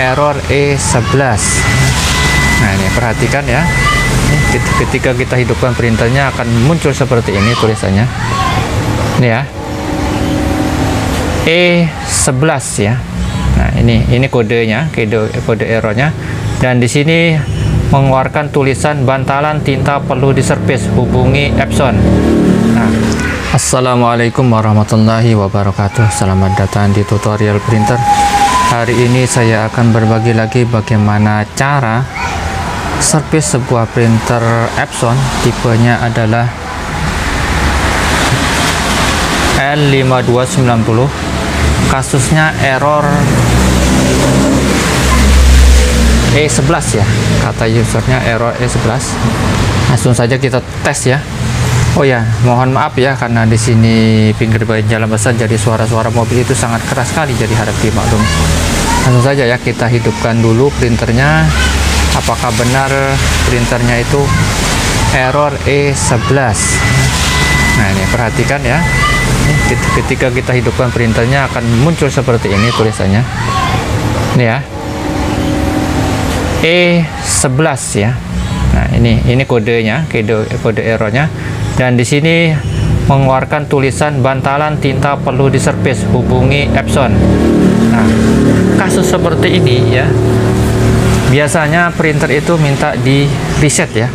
error E11 nah ini perhatikan ya. Ketika kita hidupkan printernya akan muncul seperti ini tulisannya. Ini ya. E11 ya. Nah ini ini kodenya kode kode errornya. Dan di sini mengeluarkan tulisan bantalan tinta perlu diservis hubungi Epson. Nah. Assalamualaikum warahmatullahi wabarakatuh. Selamat datang di tutorial printer Hari ini saya akan berbagi lagi bagaimana cara servis sebuah printer Epson. Tipenya adalah L5290 kasusnya error E11 ya. Kata usernya error E11 langsung saja kita tes ya Oh ya, mohon maaf ya karena di sini pinggir bagian jalan besar jadi suara-suara mobil itu sangat keras sekali jadi harap dimaklum. Langsung saja ya kita hidupkan dulu printernya. Apakah benar printernya itu error E11? Nah, ini perhatikan ya. Ketika kita hidupkan printernya akan muncul seperti ini tulisannya. Ini ya. E11 ya. Nah, ini ini kodenya, kode kode errornya dan di sini mengeluarkan tulisan bantalan tinta perlu diservis hubungi Epson. Nah kasus seperti ini ya. Biasanya printer itu minta di reset ya.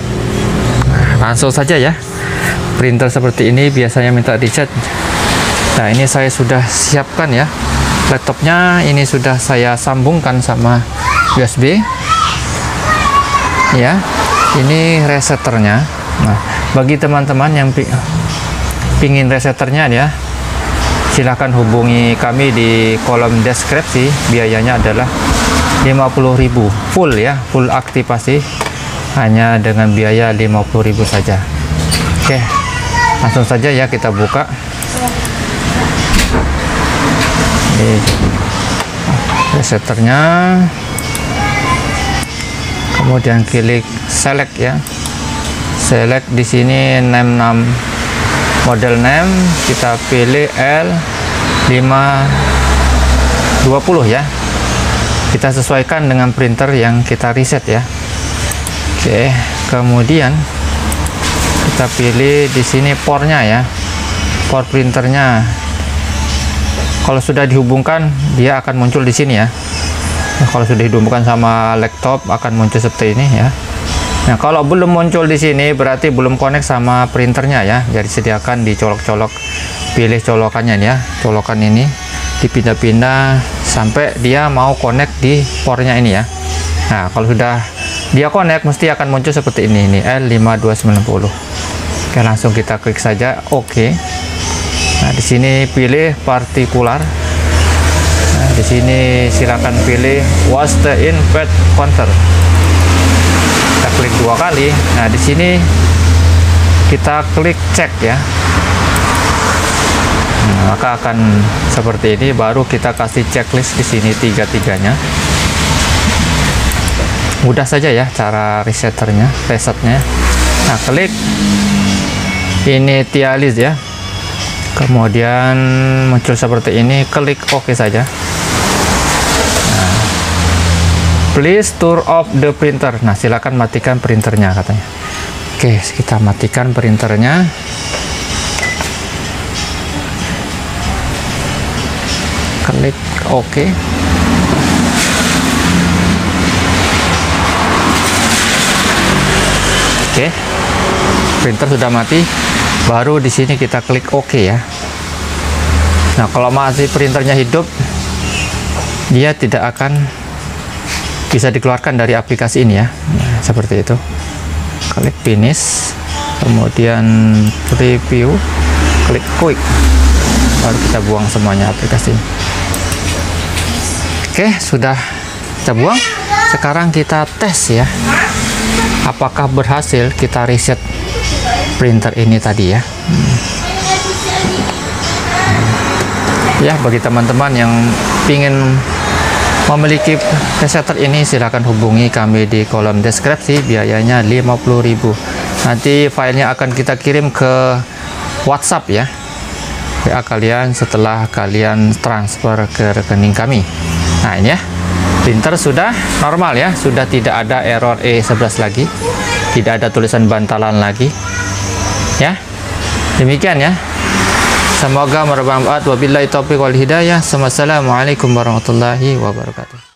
Nah, langsung saja ya. Printer seperti ini biasanya minta reset nah ini saya sudah siapkan ya. Laptopnya ini sudah saya sambungkan sama USB ya ini reseternya. Nah bagi teman-teman yang pingin reseternya ya silahkan hubungi kami di kolom deskripsi. Biayanya adalah 50.000 full ya full aktivasi. Hanya dengan biaya 50.000 saja. Oke langsung saja ya kita buka. Reseternya. Kemudian klik select ya select di sini name 6 model name kita pilih L 520 ya. Kita sesuaikan dengan printer yang kita reset ya. Oke kemudian kita pilih di sini pornya ya port printernya. Kalau sudah dihubungkan dia akan muncul di sini ya. Nah, kalau sudah dihubungkan sama laptop akan muncul seperti ini ya Nah, kalau belum muncul di sini berarti belum connect sama printernya ya. Jadi sediakan dicolok-colok, pilih colokannya ya, colokan ini dipindah-pindah sampai dia mau connect di portnya ini ya. Nah, kalau sudah dia connect mesti akan muncul seperti ini ini L5290. Oke, langsung kita klik saja oke. Okay. Nah, di sini pilih partikular. Nah, di sini silakan pilih was the in bed counter kita klik dua kali. Nah di sini kita klik cek ya. Nah, maka akan seperti ini baru kita kasih checklist di sini tiga-tiganya. Mudah saja ya cara resetternya resetnya nah klik ini tialis ya. Kemudian muncul seperti ini klik OK saja please turn off the printer. Nah silakan matikan printernya katanya. Oke kita matikan printernya. Klik okay. oke. Printer sudah mati. Baru di sini kita klik OK ya. Nah kalau masih printernya hidup dia tidak akan bisa dikeluarkan dari aplikasi ini ya. Seperti itu. Klik finish kemudian preview klik quick. Baru kita buang semuanya aplikasi ini. Oke sudah kita buang. Sekarang kita tes ya. Apakah berhasil kita reset printer ini tadi ya? Ya bagi teman-teman yang ingin memiliki resetter ini silahkan hubungi kami di kolom deskripsi biayanya 50.000 nanti filenya akan kita kirim ke WhatsApp ya. WA kalian setelah kalian transfer ke rekening kami. Nah ini ya. Printer sudah normal ya. Sudah tidak ada error E11 lagi. Tidak ada tulisan bantalan lagi. Ya. Demikian ya semoga bermanfaat wabillahi taufiq wal hidayah. Assalamualaikum warahmatullahi wabarakatuh